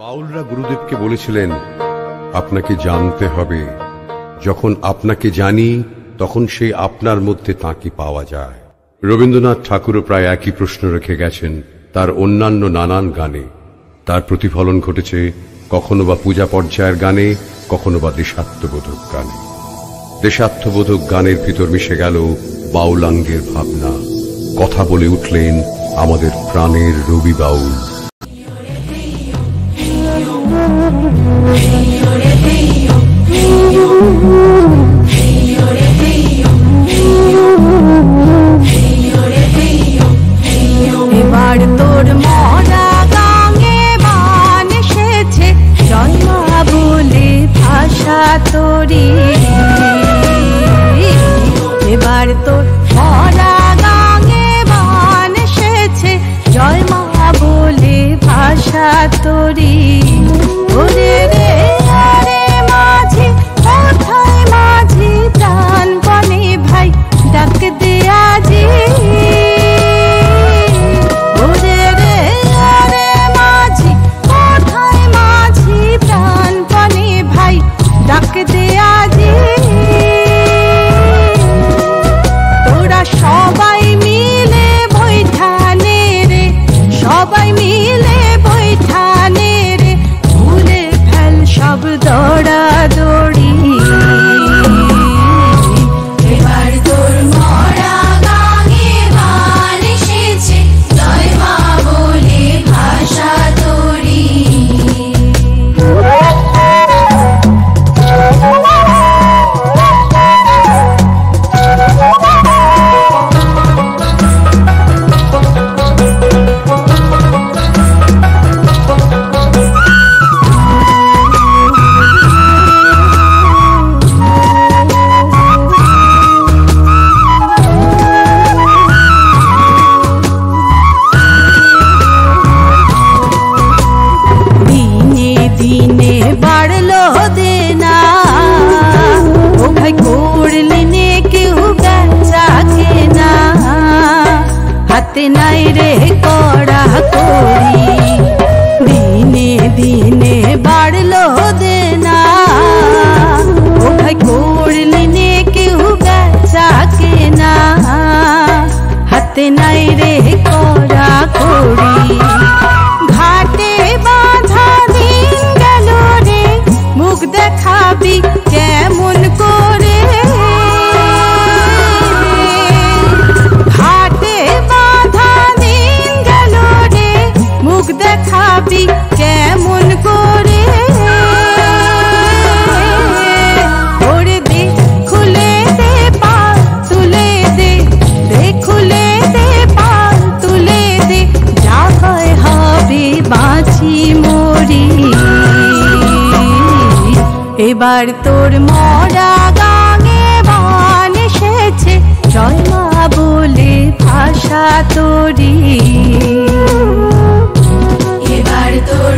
বাউলরা গুরুদেবকে বলেছিলেন, আপনাকে জানতে হবে, যখন আপনাকে জানি, তখন সেই আপনার মধ্যে তাঁকে পাওয়া যায় রবীন্দ্রনাথ ঠাকুরও প্রায় একই প্রশ্ন রেখে গেছেন, তার অন্যান্য নানান গানে। তার প্রতিফলন ঘটেছে কখনো বা পূজা পর্যায়ের গানে, কখনো বা দেশাত্মবোধক গানে। দেশাত্মবোধক গানের ভিতর মিশে গেল বাউলাঙ্গের ভাবনা। কথা বলে উঠলেন আমাদের প্রাণের রবি বাউল। Hey, ole, hey, ole. ನೋಡಾದು মরি। এবার তোর মরা গাঙে বান এসেছে জয় মা বলে ভাষা তোরি। এবার তোর